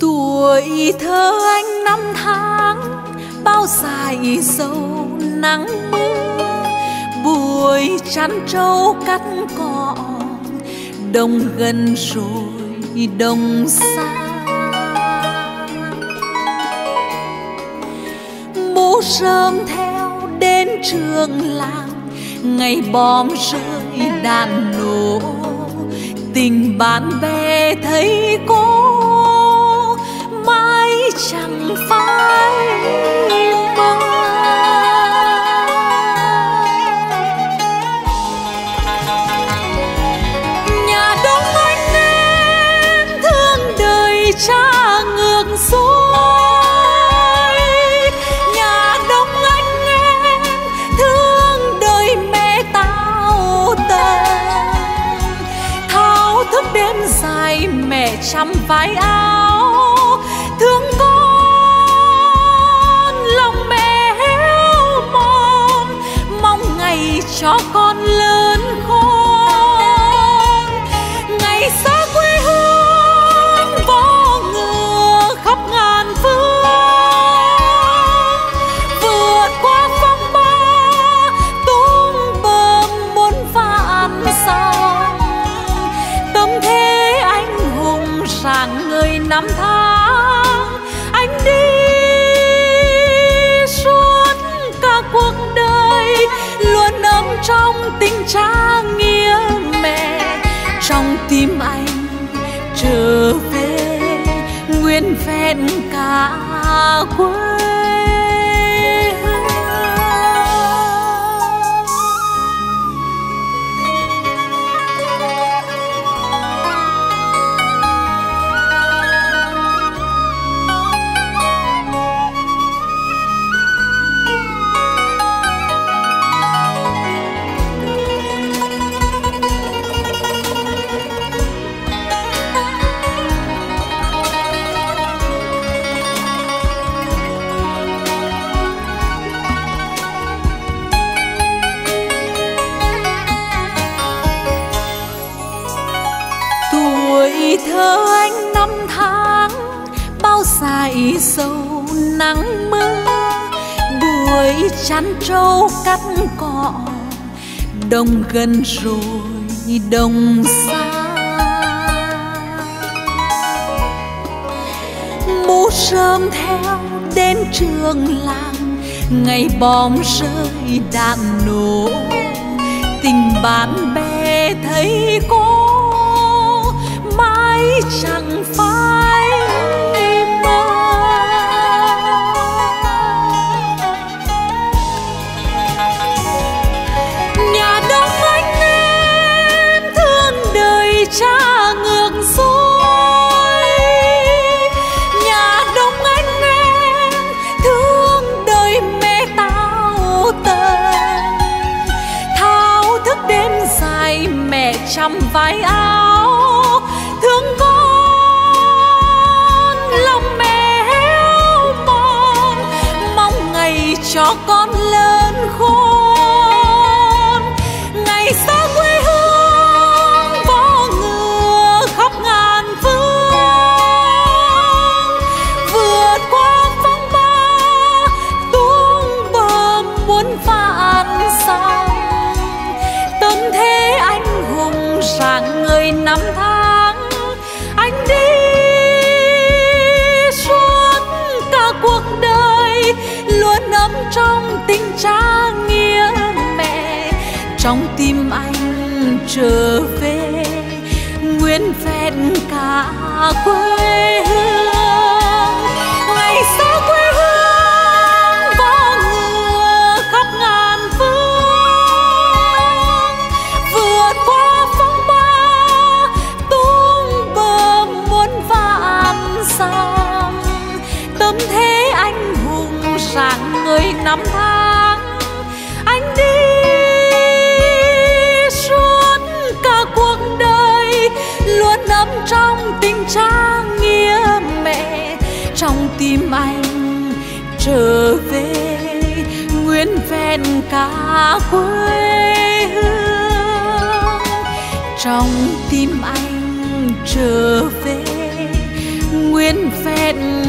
tuổi thơ anh năm tháng, bao dài sâu nắng mưa. Buổi chăn trâu cắt cỏ, đông gần rồi đông xa. Mũ sớm theo đến trường làng, ngày bom rơi đạn nổ. Tình bạn bè thấy cô chẳng phai mơ nhà đông anh em thương đời cha ngược xuôi. Nhà đông anh em thương đời mẹ tao tần thao thức đêm dài mẹ chăm vai áo. Ngày trong tình cha nghĩa mẹ trong tim anh trở về nguyên vẹn cả quê bao sâu nắng mưa, buổi chăn trâu cắt cỏ. Đông gần rồi, đông xa. Mũ sớm theo đến trường làng, ngày bom rơi đạn nổ. Tình bạn bè thấy cô, mãi chẳng phai. Vạn sông tâm thế anh hùng rạng người năm tháng. Anh đi suốt cả cuộc đời, luôn ấm trong tình cha nghĩa mẹ. Trong tim anh trở về nguyên vẹn cả quê trang nghĩa mẹ, trong tim anh trở về nguyên vẹn cả quê hương. Trong tim anh trở về nguyên vẹn cả